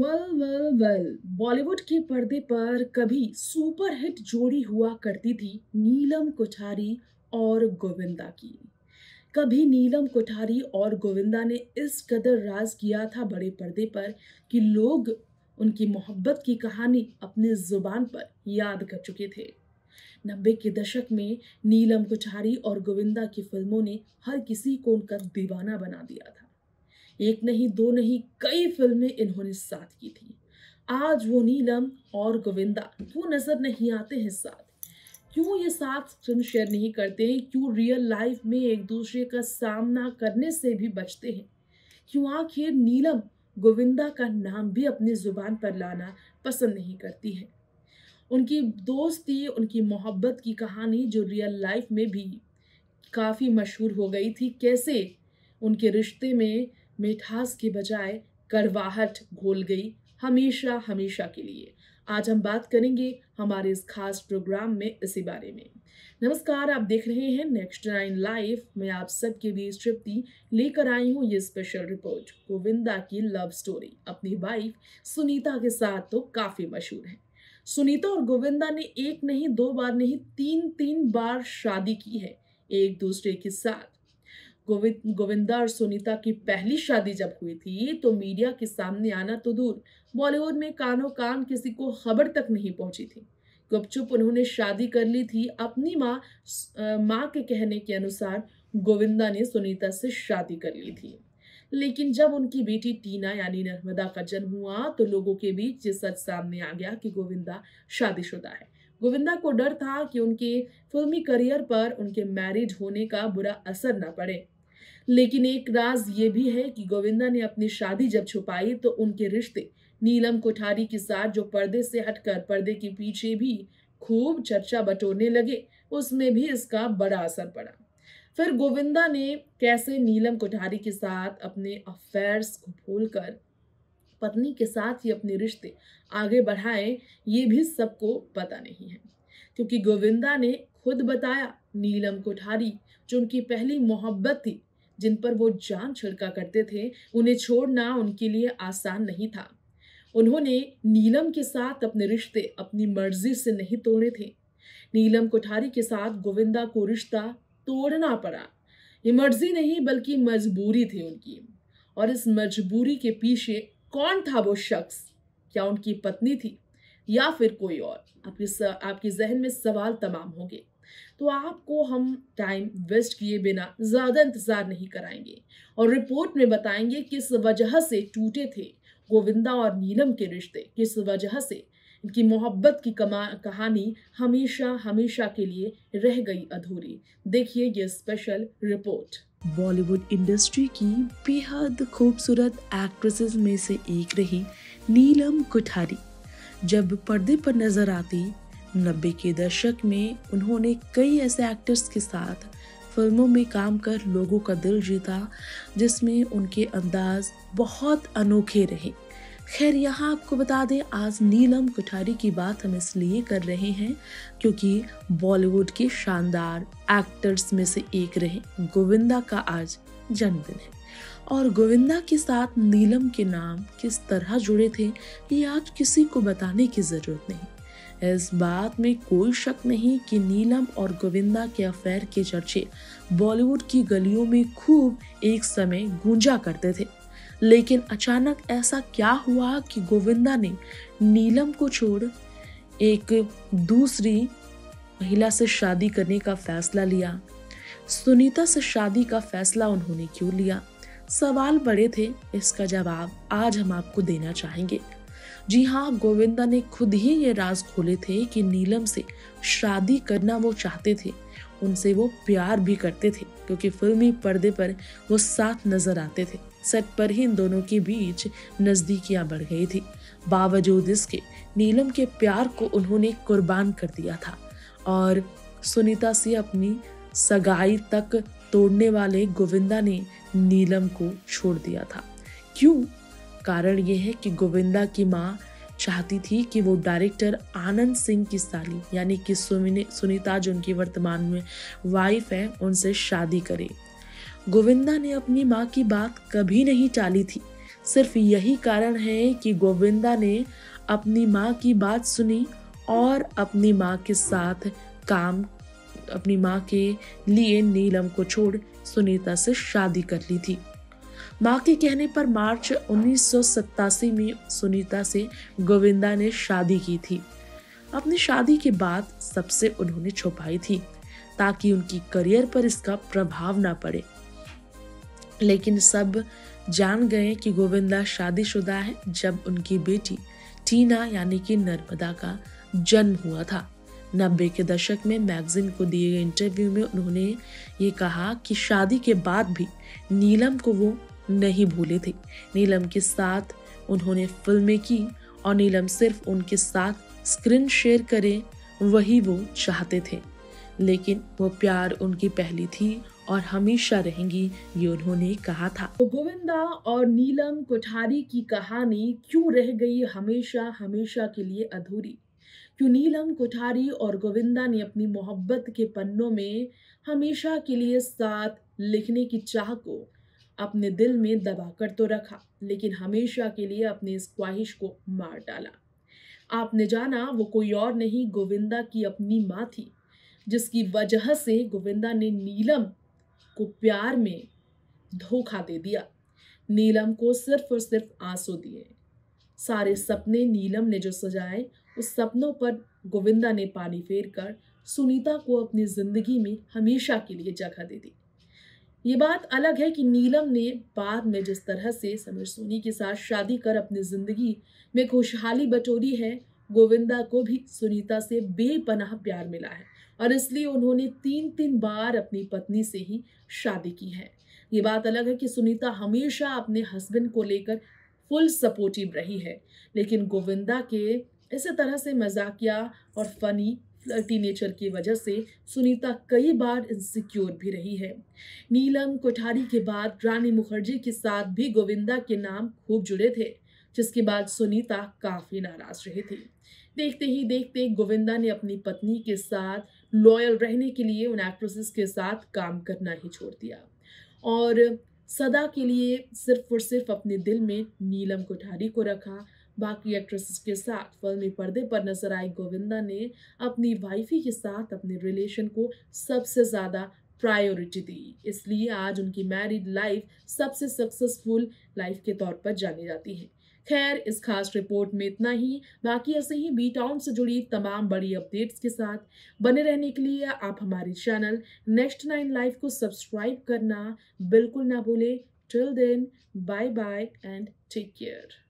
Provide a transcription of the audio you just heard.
Well well well Bollywood के पर्दे पर कभी सुपरहिट जोड़ी हुआ करती थी नीलम कोठारी और गोविंदा की। कभी नीलम कोठारी और गोविंदा ने इस कदर राज किया था बड़े पर्दे पर कि लोग उनकी मोहब्बत की कहानी अपने ज़ुबान पर याद कर चुके थे। नब्बे के दशक में नीलम कोठारी और गोविंदा की फ़िल्मों ने हर किसी को उनका दीवाना बना दिया था। एक नहीं, दो नहीं, कई फ़िल्में इन्होंने साथ की थी। आज वो नीलम और गोविंदा, वो नज़र नहीं आते हैं साथ। क्यों ये साथ फ़िल्म शेयर नहीं करते हैं? क्यों रियल लाइफ में एक दूसरे का सामना करने से भी बचते हैं? क्यों आखिर नीलम, गोविंदा का नाम भी अपनी ज़ुबान पर लाना पसंद नहीं करती है? उनकी दोस्ती, उनकी मोहब्बत की कहानी जो रियल लाइफ में भी काफ़ी मशहूर हो गई थी, कैसे उनके रिश्ते में मिठास के बजाय करवाहट घोल गई हमेशा हमेशा के लिए। आज हम बात करेंगे हमारे इस खास प्रोग्राम में इसी बारे में। नमस्कार, आप देख रहे हैं नेक्स्ट नाइन लाइव मैं आप सबके बीच तृप्ति लेकर आई हूँ ये स्पेशल रिपोर्ट गोविंदा की लव स्टोरी अपनी वाइफ सुनीता के साथ तो काफ़ी मशहूर है। सुनीता और गोविंदा ने एक नहीं, दो बार नहीं तीन तीन बार शादी की है, एक दूसरे के साथ। गोविंद, गोविंदा और सुनीता की पहली शादी जब हुई थी तो मीडिया के सामने आना तो दूर, बॉलीवुड में कानो कान किसी को खबर तक नहीं पहुँची थी। गुपचुप उन्होंने शादी कर ली थी अपनी माँ माँ के कहने के अनुसार, गोविंदा ने सुनीता से शादी कर ली थी। लेकिन जब उनकी बेटी टीना यानी नर्मदा का जन्म हुआ तो लोगों के बीच ये सच सामने आ गया कि गोविंदा शादीशुदा है। गोविंदा को डर था कि उनके फिल्मी करियर पर उनके मैरिड होने का बुरा असर न पड़े। लेकिन एक राज ये भी है कि गोविंदा ने अपनी शादी जब छुपाई तो उनके रिश्ते नीलम कोठारी के साथ जो पर्दे से हटकर पर्दे के पीछे भी खूब चर्चा बटोरने लगे, उसमें भी इसका बड़ा असर पड़ा। फिर गोविंदा ने कैसे नीलम कोठारी के साथ अपने अफेयर्स को भूलकर पत्नी के साथ ही अपने रिश्ते आगे बढ़ाए, ये भी सबको पता नहीं है। क्योंकि गोविंदा ने खुद बताया, नीलम कोठारी, जो उनकी पहली मोहब्बत थी जिन पर वो जान छिड़का करते थे, उन्हें छोड़ना उनके लिए आसान नहीं था। उन्होंने नीलम के साथ अपने रिश्ते अपनी मर्ज़ी से नहीं तोड़े थे। नीलम कोठारी के साथ गोविंदा को रिश्ता तोड़ना पड़ा। ये मर्ज़ी नहीं, बल्कि मजबूरी थी उनकी। और इस मजबूरी के पीछे कौन था वो शख्स? क्या उनकी पत्नी थी? या फिर कोई और? आपके आपके जहन में सवाल तमाम होंगे। तो आपको हम टाइम वेस्ट किए बिना ज़्यादा इंतज़ार नहीं कराएँगे। और रिपोर्ट में बताएँगे किस वजह से टूटे थे गोविंदा और नीलम के रिश्ते, किस वजह से इनकी मोहब्बत की कमा, कहानी हमेशा हमेशा के लिए रह गई अधूरी। देखिए ये स्पेशल रिपोर्ट बॉलीवुड इंडस्ट्री की बेहद खूबसूरत एक्ट्रेसेस में से एक रही नीलम कुठारी। जब पर्दे पर नज़र आती नब्बे के दशक में उन्होंने कई ऐसे एक्टर्स के साथ फ़िल्मों में काम कर लोगों का दिल जीता, जिसमें उनके अंदाज बहुत अनोखे रहे। खैर, यहाँ आपको बता दें, आज नीलम कुठारी की बात हम इसलिए कर रहे हैं क्योंकि बॉलीवुड के शानदार एक्टर्स में से एक रहे। गोविंदा का आज जन्मदिन है। और गोविंदा के साथ नीलम के नाम किस तरह जुड़े थे, ये आज किसी को बताने की ज़रूरत नहीं। इस बात में कोई शक नहीं कि नीलम और गोविंदा के अफेयर के चर्चे बॉलीवुड की गलियों में खूब एक समय गूंजा करते थे। लेकिन अचानक ऐसा क्या हुआ कि गोविंदा ने नीलम को छोड़ एक दूसरी महिला से शादी करने का फैसला लिया? सुनीता से शादी का फैसला उन्होंने क्यों लिया? सवाल बड़े थे, इसका जवाब आज हम आपको देना चाहेंगे। जी हाँ गोविंदा ने खुद ही ये राज खोले थे कि नीलम से शादी करना वो चाहते थे। उनसे वो प्यार भी करते थे, क्योंकि फिल्मी पर्दे पर वो साथ नज़र आते थे। सेट पर ही इन दोनों के बीच नजदीकियाँ बढ़ गई थी। बावजूद इसके, नीलम के प्यार को उन्होंने कुर्बान कर दिया था। और सुनीता से अपनी सगाई तक तोड़ने वाले गोविंदा ने नीलम को छोड़ दिया था। क्यों? कारण ये है कि गोविंदा की माँ चाहती थी कि वो डायरेक्टर आनंद सिंह की साली, यानी कि सुनीता जो उनकी वर्तमान में वाइफ है, उनसे शादी करे। गोविंदा ने अपनी माँ की बात कभी नहीं टाली थी। सिर्फ़ यही कारण है कि गोविंदा ने अपनी माँ की बात सुनी और अपनी माँ के साथ काम, अपनी माँ के लिए नीलम को छोड़ सुनीता से शादी कर ली थी। माँ के कहने पर मार्च उन्नीस सौ सतासी में सुनीता से गोविंदा ने शादी की थी। अपनी शादी के बाद सबसे उन्होंने छुपाई थी, ताकि उनकी करियर पर इसका प्रभाव ना पड़े। लेकिन सब जान गए कि गोविंदा शादीशुदा है जब उनकी बेटी टीना यानी कि नर्मदा का जन्म हुआ था। नब्बे के दशक में मैगजीन को दिए गए इंटरव्यू में उन्होंने ये कहा कि शादी के बाद भी नीलम को वो नहीं भूले थे। नीलम के साथ उन्होंने फ़िल्में की और नीलम सिर्फ़ उनके साथ स्क्रीन शेयर करे, वही वो चाहते थे। लेकिन वो प्यार उनकी पहली थी और हमेशा रहेंगी, ये उन्होंने कहा था। तो गोविंदा और नीलम कोठारी की कहानी क्यों रह गई हमेशा हमेशा के लिए अधूरी? क्यों नीलम कोठारी और गोविंदा ने अपनी मोहब्बत के पन्नों में हमेशा के लिए साथ लिखने की चाह को अपने दिल में दबा कर तो रखा, लेकिन हमेशा के लिए अपनी इस ख्वाहिश को मार डाला। आपने जाना, वो कोई और नहीं, गोविंदा की अपनी माँ थी, जिसकी वजह से गोविंदा ने नीलम को प्यार में धोखा दे दिया। नीलम को सिर्फ़ और सिर्फ़ आँसू दिए। सारे सपने नीलम ने जो सजाए, उस सपनों पर गोविंदा ने पानी फेर कर सुनीता को अपनी ज़िंदगी में हमेशा के लिए जगह दे दी। ये बात अलग है कि नीलम ने बाद में जिस तरह से समीर सोनी के साथ शादी कर अपनी ज़िंदगी में खुशहाली बटोरी है, गोविंदा को भी सुनीता से बेपनाह प्यार मिला है और इसलिए उन्होंने तीन तीन बार अपनी पत्नी से ही शादी की है। ये बात अलग है कि सुनीता हमेशा अपने हस्बैंड को लेकर फुल सपोर्टिव रही है, लेकिन गोविंदा के इसी तरह से मजाकिया और फनी फ्लर्टी नेचर की वजह से सुनीता कई बार इनसिक्योर भी रही है। नीलम कोठारी के बाद रानी मुखर्जी के साथ भी गोविंदा के नाम खूब जुड़े थे, जिसके बाद सुनीता काफ़ी नाराज़ रही थी। देखते ही देखते गोविंदा ने अपनी पत्नी के साथ लॉयल रहने के लिए उन एक्ट्रेसेस के साथ काम करना ही छोड़ दिया। और सदा के लिए सिर्फ़ और सिर्फ़ अपने दिल में नीलम कोठारी को रखा बाकी एक्ट्रेसेस के साथ फिल्मी पर्दे पर नज़र आई गोविंदा ने अपनी वाइफी के साथ अपने रिलेशन को सबसे ज़्यादा प्रायोरिटी दी। इसलिए आज उनकी मैरिड लाइफ सबसे सक्सेसफुल लाइफ के तौर पर जानी जाती है। खैर, इस खास रिपोर्ट में इतना ही। बाकी ऐसे ही बी टाउन से जुड़ी तमाम बड़ी अपडेट्स के साथ बने रहने के लिए आप हमारे चैनल नेक्स्ट नाइन लाइफ को सब्सक्राइब करना बिल्कुल ना भूलें। Till then bye bye and take care